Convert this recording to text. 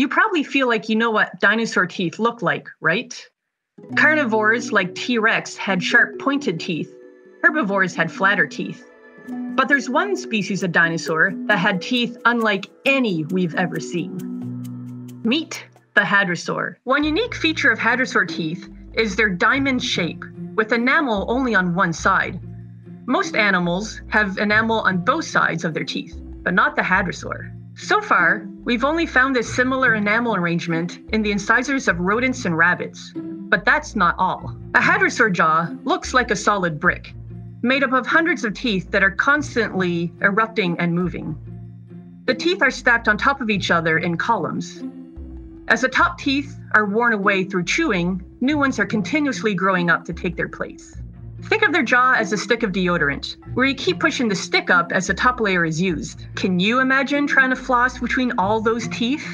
You probably feel like you know what dinosaur teeth look like, right? Carnivores like T Rex had sharp pointed teeth, herbivores had flatter teeth. But there's one species of dinosaur that had teeth unlike any we've ever seen. Meet the hadrosaur. One unique feature of hadrosaur teeth is their diamond shape, with enamel only on one side. Most animals have enamel on both sides of their teeth, but not the hadrosaur. So far, we've only found this similar enamel arrangement in the incisors of rodents and rabbits. But that's not all. A hadrosaur jaw looks like a solid brick, made up of hundreds of teeth that are constantly erupting and moving. The teeth are stacked on top of each other in columns. As the top teeth are worn away through chewing, new ones are continuously growing up to take their place. Think of their jaw as a stick of deodorant, where you keep pushing the stick up as the top layer is used. Can you imagine trying to floss between all those teeth?